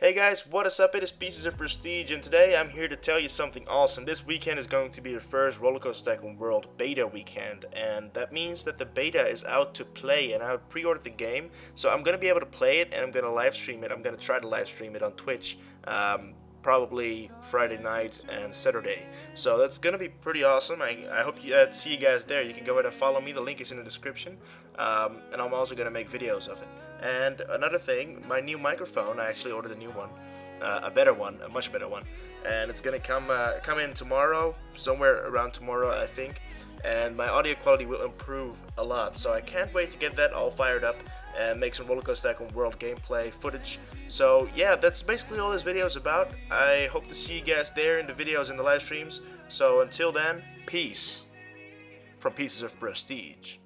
guys, what is up? It is Pieces of Prestige, and today I'm here to tell you something awesome. This weekend is going to be the first Rollercoaster Tycoon World beta weekend, and that means that the beta is out to play, and I pre-ordered the game, so I'm going to be able to play it, and I'm going to live stream it. I'm going to try to live stream it on Twitch. Um, probably Friday night and Saturday. So that's gonna be pretty awesome. I, I hope you uh, see you guys there. You can go ahead and follow me. The link is in the description. Um, and I'm also gonna make videos of it. And another thing, my new microphone. I actually ordered a new one, uh, a better one, a much better one. And it's gonna come uh, come in tomorrow, somewhere around tomorrow, I think. And my audio quality will improve a lot. So I can't wait to get that all fired up and make some Rollercoaster Tycoon World gameplay footage. So yeah, that's basically all this video is about. I hope to see you guys there in the videos and the live streams. So until then, peace from Pieces of Prestige.